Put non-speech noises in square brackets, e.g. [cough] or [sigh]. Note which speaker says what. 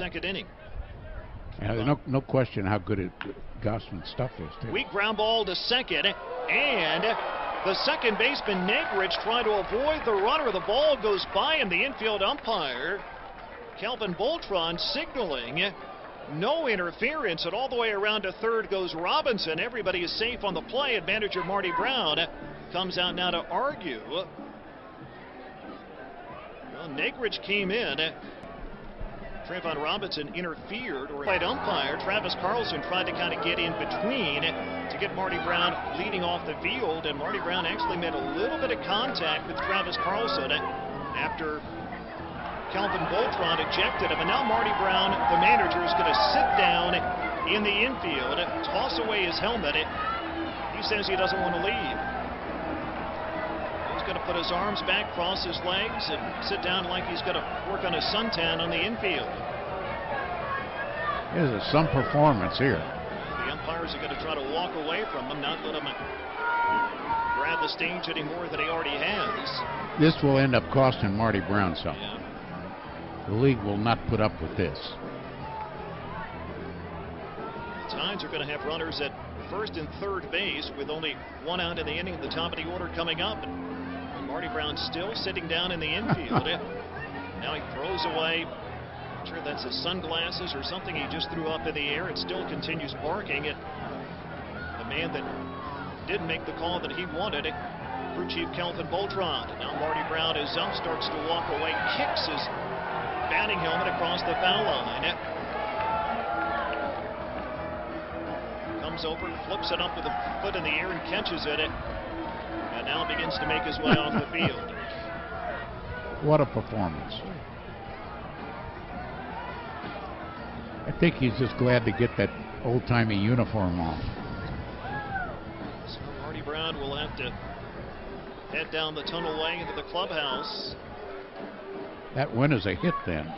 Speaker 1: second inning.
Speaker 2: Yeah, no, no question how good it, Gausman's stuff is. Too.
Speaker 1: Weak ground ball to second, and the second baseman Negrych trying to avoid the runner. The ball goes by him. The infield umpire, Calvin Boltron, signaling no interference, and all the way around to third goes Robinson. Everybody is safe on the play, and manager Marty Brown comes out now to argue. Well, Negrych came in. Trayvon Robinson interfered or played umpire. Travis Carlson tried to kind of get in between to get Marty Brown leading off the field, and Marty Brown actually made a little bit of contact with Travis Carlson after Calvin Boltron ejected him. And now Marty Brown, the manager, is going to sit down in the infield, toss away his helmet. He says he doesn't want to leave. He's going to put his arms back, cross his legs, and sit down like he's going to work on his suntan on the infield.
Speaker 2: This is some performance here.
Speaker 1: The umpires are going to try to walk away from him, not let him grab the stage any more than he already has.
Speaker 2: This will end up costing Marty Brown something.
Speaker 1: Yeah.
Speaker 2: The league will not put up with this.
Speaker 1: The Tides are going to have runners at first and third base with only one out in the inning. The top of the order coming up. Marty Brown still sitting down in the infield. [laughs] now he throws away. I'm sure that's his sunglasses or something he just threw up in the air. It still continues barking at the man that didn't make the call that he wanted. Crew Chief Calvin Boltron. Now Marty Brown is up, starts to walk away, kicks his batting helmet across the foul line. Comes over, flips it up with a foot in the air and catches it. And now begins to make his way off the field. [laughs]
Speaker 2: What a performance. I think he's just glad to get that old-timey uniform off.
Speaker 1: So Marty Brown will have to head down the tunnelway into the clubhouse.
Speaker 2: That win is a hit then.